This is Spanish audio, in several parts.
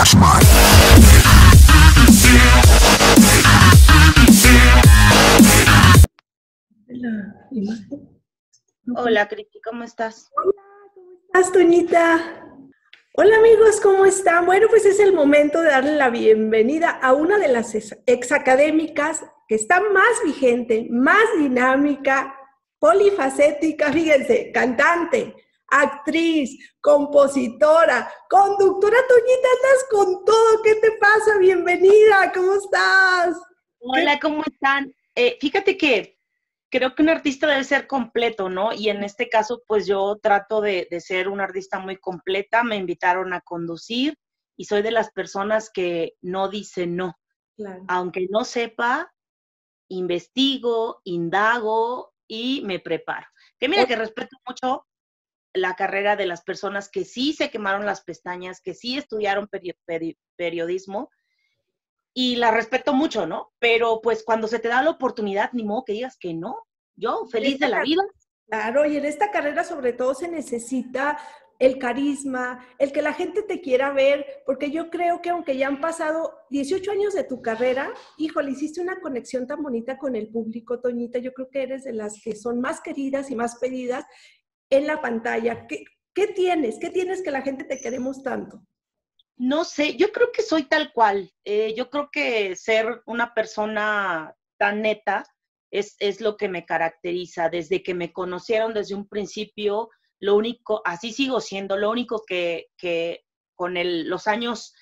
Flash. Hola, Cristi, ¿cómo estás? estás, Toñita? Hola amigos, ¿cómo están? Bueno, pues es el momento de darle la bienvenida a una de las exacadémicas que está más vigente, más dinámica, polifacética, fíjense, cantante, actriz, compositora, conductora. Toñita, estás con todo. ¿Qué te pasa? Bienvenida, ¿cómo estás? Hola, ¿cómo están? Eh, fíjate que creo que un artista debe ser completo, ¿no? Y en este caso, pues yo trato de, ser una artista muy completa. Me invitaron a conducir y soy de las personas que no dice no. Aunque no sepa, investigo, indago y me preparo. Que mira que respeto mucho la carrera de las personas que sí se quemaron las pestañas, que sí estudiaron periodismo y la respeto mucho, ¿no? Pero pues cuando se te da la oportunidad, ni modo que digas que no. Yo, feliz de la vida. Claro, y en esta carrera sobre todo se necesita el carisma, el que la gente te quiera ver, porque yo creo que aunque ya han pasado 18 años de tu carrera, híjole, hiciste una conexión tan bonita con el público, Toñita, yo creo que eres de las que son más queridas y más pedidas en la pantalla. ¿Qué, qué tienes? ¿Qué tienes que la gente te queremos tanto? No sé, yo creo que soy tal cual. Eh, yo creo que ser una persona tan neta es, es, lo que me caracteriza. Desde que me conocieron desde un principio, lo único, así sigo siendo, lo único que, que con el, los años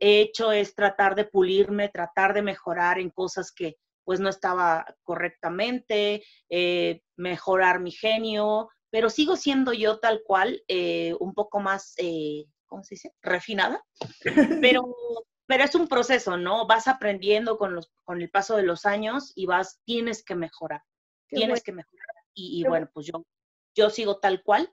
he hecho es tratar de pulirme, tratar de mejorar en cosas que pues no estaba correctamente, eh, mejorar mi genio, pero sigo siendo yo tal cual, eh, un poco más eh, ¿cómo se dice? Refinada, pero, pero es un proceso, ¿no? Vas aprendiendo con, los, con el paso de los años y vas, tienes que mejorar, tienes que mejorar. Y, bueno, pues yo, yo sigo tal cual,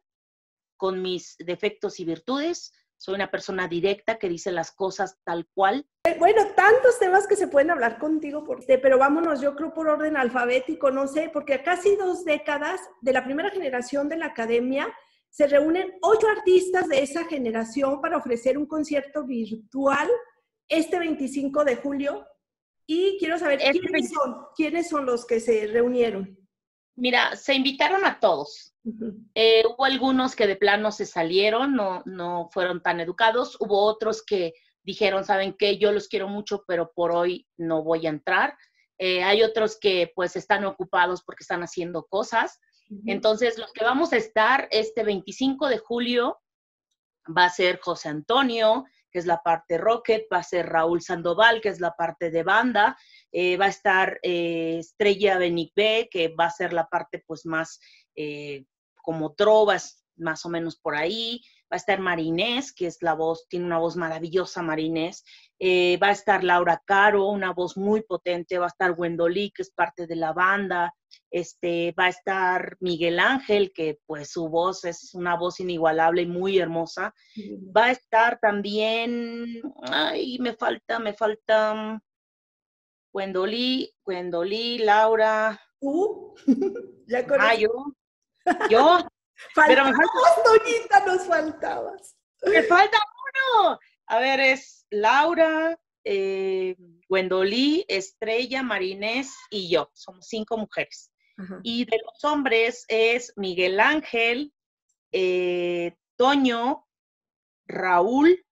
con mis defectos y virtudes, soy una persona directa que dice las cosas tal cual. Eh, bueno, tantos temas que se pueden hablar contigo, por, pero vámonos, yo creo por orden alfabético, no sé, porque casi dos décadas de la primera generación de la academia se reúnen ocho artistas de esa generación para ofrecer un concierto virtual este 25 de julio. Y quiero saber este quiénes son, quiénes son los que se reunieron. Mira, se invitaron a todos. Eh, hubo algunos que de plano se salieron, no, no fueron tan educados. Hubo otros que dijeron, ¿saben qué? Yo los quiero mucho, pero por hoy no voy a entrar. Eh, hay otros que pues están ocupados porque están haciendo cosas. Entonces, los que vamos a estar este 25 de julio va a ser José Antonio, que es la parte rocket, va a ser Raúl Sandoval, que es la parte de banda, eh, va a estar eh, Estrella Benigbe, que va a ser la parte pues más eh, como trovas, más o menos por ahí, va a estar Marinés, que es la voz, tiene una voz maravillosa Marinés, va a estar Laura Caro, una voz muy potente, va a estar Wendolí, que es parte de la banda, este, va a estar Miguel Ángel, que pues su voz es una voz inigualable y muy hermosa. Va a estar también, ay, me falta, me falta Gwendolí, Gwendolí, Laura. ¿Tú? ¿Ya ah, yo. Yo. pero me falta... nos faltabas. Me falta uno. A ver, es Laura, eh, Gwendolí, Estrella, Marinés y yo. Somos cinco mujeres. Y de los hombres es Miguel Ángel, eh, Toño, Raúl.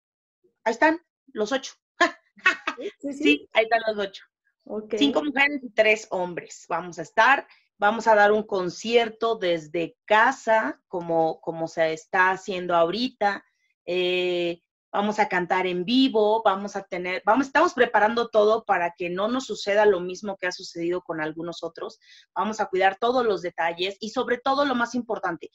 Ahí están los ocho. sí, ahí están los ocho. Cinco mujeres y tres hombres. Vamos a estar. Vamos a dar un concierto desde casa, como, como se está haciendo ahorita. Eh, vamos a cantar en vivo, vamos a tener, vamos, estamos preparando todo para que no nos suceda lo mismo que ha sucedido con algunos otros. Vamos a cuidar todos los detalles y sobre todo lo más importante,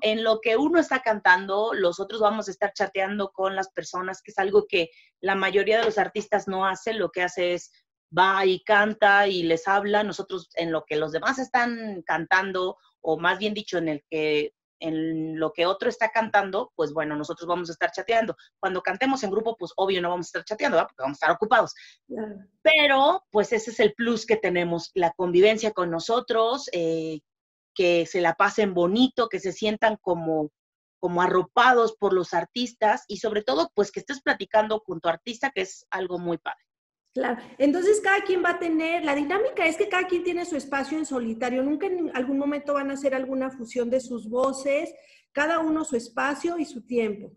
en lo que uno está cantando, los otros vamos a estar chateando con las personas, que es algo que la mayoría de los artistas no hacen, lo que hace es va y canta y les habla, nosotros en lo que los demás están cantando, o más bien dicho, en el que en lo que otro está cantando, pues bueno, nosotros vamos a estar chateando. Cuando cantemos en grupo, pues obvio no vamos a estar chateando, porque vamos a estar ocupados. Pero, pues ese es el plus que tenemos, la convivencia con nosotros, eh, que se la pasen bonito, que se sientan como, como arropados por los artistas y sobre todo, pues que estés platicando con tu artista, que es algo muy padre. Claro, entonces cada quien va a tener, la dinámica es que cada quien tiene su espacio en solitario, nunca en algún momento van a hacer alguna fusión de sus voces, cada uno su espacio y su tiempo.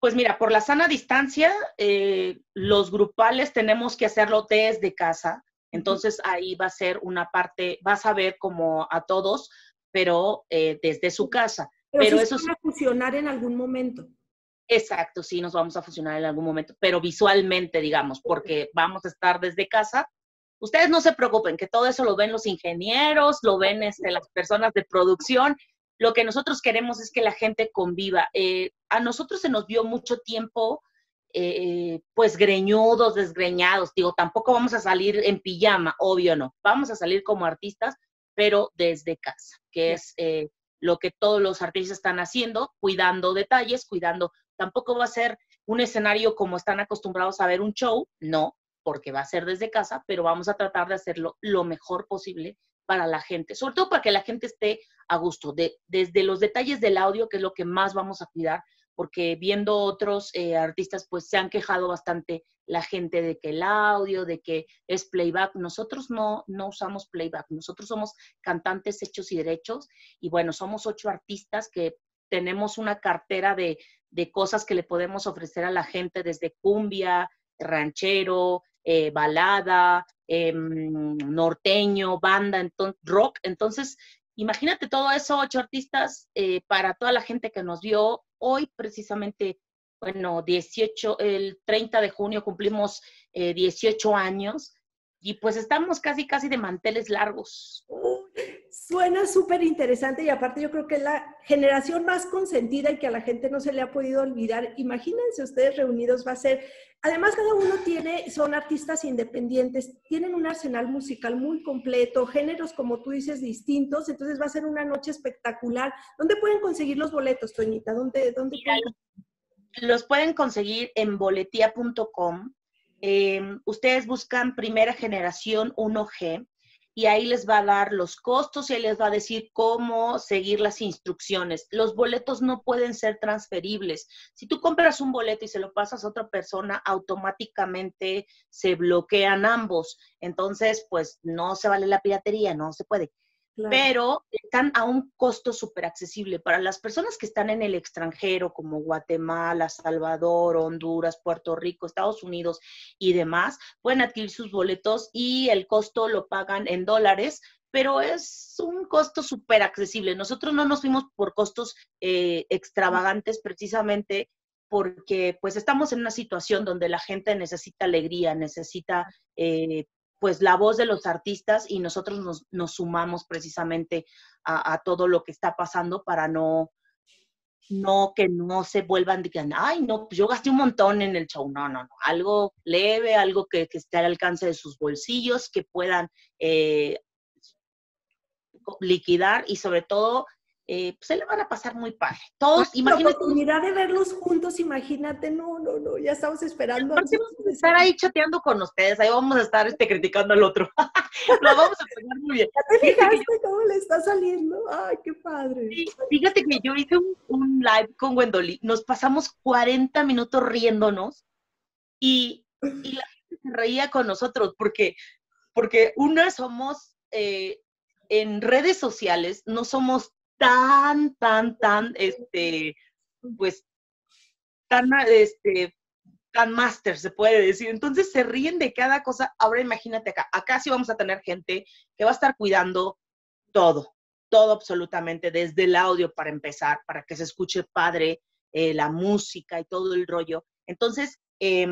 Pues mira, por la sana distancia, eh, los grupales tenemos que hacerlo desde casa, entonces ahí va a ser una parte, vas a ver como a todos, pero eh, desde su casa. Pero, eso se va a fusionar en algún momento. Exacto, sí, nos vamos a fusionar en algún momento, pero visualmente, digamos, porque vamos a estar desde casa. Ustedes no se preocupen, que todo eso lo ven los ingenieros, lo ven este, las personas de producción. Lo que nosotros queremos es que la gente conviva. Eh, a nosotros se nos vio mucho tiempo, eh, pues greñudos, desgreñados. Digo, tampoco vamos a salir en pijama, obvio no. Vamos a salir como artistas, pero desde casa, que es eh, lo que todos los artistas están haciendo, cuidando detalles, cuidando Tampoco va a ser un escenario como están acostumbrados a ver un show, no, porque va a ser desde casa, pero vamos a tratar de hacerlo lo mejor posible para la gente, sobre todo para que la gente esté a gusto, de, desde los detalles del audio, que es lo que más vamos a cuidar, porque viendo otros eh, artistas, pues se han quejado bastante la gente de que el audio, de que es playback. Nosotros no, no usamos playback, nosotros somos cantantes hechos y derechos, y bueno, somos ocho artistas que tenemos una cartera de, de cosas que le podemos ofrecer a la gente desde cumbia, ranchero, eh, balada, em, norteño, banda, rock. Entonces, imagínate todo eso, ocho artistas eh, para toda la gente que nos vio hoy, precisamente, bueno, 18, el 30 de junio cumplimos 18 eh, años y pues estamos casi, casi de manteles largos. Suena súper interesante y aparte yo creo que es la generación más consentida y que a la gente no se le ha podido olvidar. Imagínense ustedes reunidos, va a ser, además cada uno tiene, son artistas independientes, tienen un arsenal musical muy completo, géneros como tú dices distintos, entonces va a ser una noche espectacular. ¿Dónde pueden conseguir los boletos, Toñita? ¿Dónde, dónde Los pueden conseguir en boletía.com. Em, ustedes buscan primera generación 1G y ahí les va a dar los costos y ahí les va a decir cómo seguir las instrucciones. Los boletos no pueden ser transferibles. Si tú compras un boleto y se lo pasas a otra persona, automáticamente se bloquean ambos. Entonces, pues no se vale la piratería, no se puede pero están a un costo súper accesible. Para las personas que están en el extranjero, como Guatemala, Salvador, Honduras, Puerto Rico, Estados Unidos y demás, pueden adquirir sus boletos y el costo lo pagan en dólares, pero es un costo súper accesible. Nosotros no nos fuimos por costos eh, extravagantes precisamente porque pues estamos en una situación donde la gente necesita alegría, necesita eh, pues la voz de los artistas y nosotros nos, sumamos precisamente a, todo lo que está pasando para no, no que no se vuelvan que, ay, no, pues yo gasté un montón en el show. No, no, no. Algo leve, algo que, esté al alcance de sus bolsillos, que puedan eh, liquidar y sobre todo eh, pues se le van a pasar muy padre. Todos, imagínate. La oportunidad de verlos juntos, imagínate, no, no, no, ya estamos esperando. vamos a estar ahí chateando con ustedes, ahí vamos a estar este, criticando al otro. Lo vamos a pegar muy bien. ¿Ya te fijaste cómo le está saliendo? Ay, qué padre. fíjate que yo hice un, live con Wendoli, nos pasamos 40 minutos riéndonos y, y la gente se reía con nosotros porque, porque una somos... Eh, en redes sociales no somos tan, tan, tan, este, pues, tan, este, tan máster, se puede decir. Entonces se ríen de cada cosa. Ahora imagínate acá, acá sí vamos a tener gente que va a estar cuidando todo, todo absolutamente, desde el audio para empezar, para que se escuche padre, eh, la música y todo el rollo. Entonces, eh,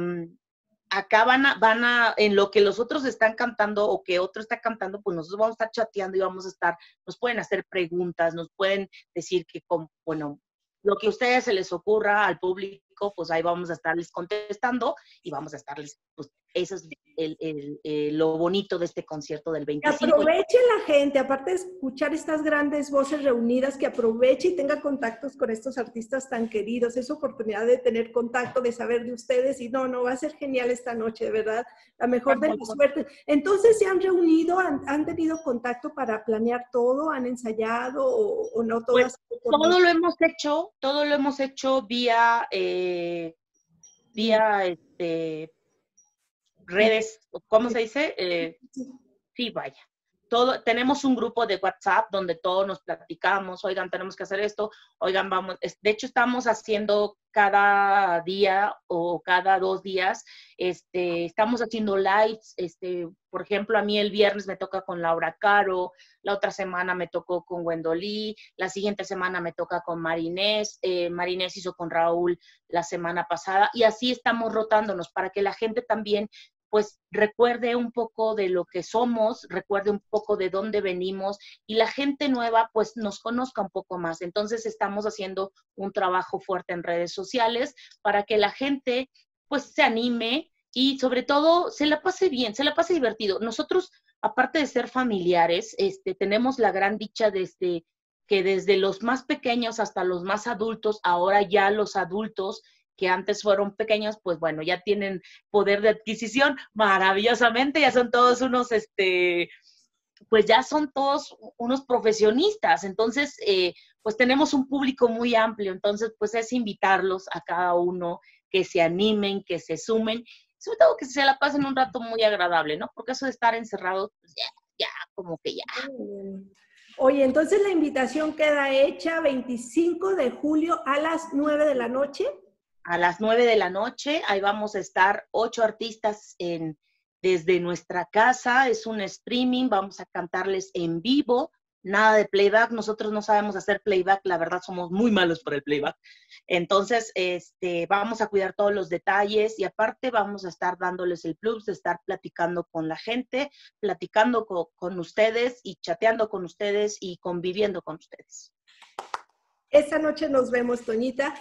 acá van a, van a, en lo que los otros están cantando o que otro está cantando, pues nosotros vamos a estar chateando y vamos a estar, nos pueden hacer preguntas, nos pueden decir que, bueno, lo que a ustedes se les ocurra al público público, pues ahí vamos a estarles contestando y vamos a estarles, pues eso es el, lo bonito de este concierto del 25. Que aproveche la gente, aparte de escuchar estas grandes voces reunidas, que aproveche y tenga contactos con estos artistas tan queridos, esa oportunidad de tener contacto, de saber de ustedes y no, no, va a ser genial esta noche, de verdad, la mejor de las suertes. Entonces, ¿se han reunido, han, tenido contacto para planear todo, han ensayado o, no todas? Pues, todo lo hemos hecho, todo lo hemos hecho vía, eh, vía, este, redes, ¿cómo se dice? Eh, sí, vaya. Tenemos un grupo de WhatsApp donde todos nos platicamos, oigan, tenemos que hacer esto, oigan, vamos, de hecho estamos haciendo cada día o cada dos días, este, estamos haciendo lives, este, por ejemplo, a mí el viernes me toca con Laura Caro, la otra semana me tocó con Wendolí, la siguiente semana me toca con Marinés, eh, Marinés hizo con Raúl la semana pasada y así estamos rotándonos para que la gente también pues recuerde un poco de lo que somos, recuerde un poco de dónde venimos y la gente nueva pues nos conozca un poco más. Entonces estamos haciendo un trabajo fuerte en redes sociales para que la gente pues se anime y sobre todo se la pase bien, se la pase divertido. Nosotros, aparte de ser familiares, este, tenemos la gran dicha de este, que desde los más pequeños hasta los más adultos, ahora ya los adultos que antes fueron pequeños, pues bueno, ya tienen poder de adquisición maravillosamente, ya son todos unos, este, pues ya son todos unos profesionistas, entonces, eh, pues tenemos un público muy amplio, entonces, pues es invitarlos a cada uno que se animen, que se sumen, sobre todo que se la pasen un rato muy agradable, ¿no? Porque eso de estar encerrado, pues ya, ya, como que ya. Oye, entonces la invitación queda hecha 25 de julio a las 9 de la noche a las nueve de la noche. Ahí vamos a estar ocho artistas en, desde nuestra casa. Es un streaming, vamos a cantarles en vivo. Nada de playback, nosotros no sabemos hacer playback, la verdad somos muy malos por el playback. Entonces, este, vamos a cuidar todos los detalles y aparte vamos a estar dándoles el plus de estar platicando con la gente, platicando con ustedes y chateando con ustedes y conviviendo con ustedes. Esta noche nos vemos, Toñita.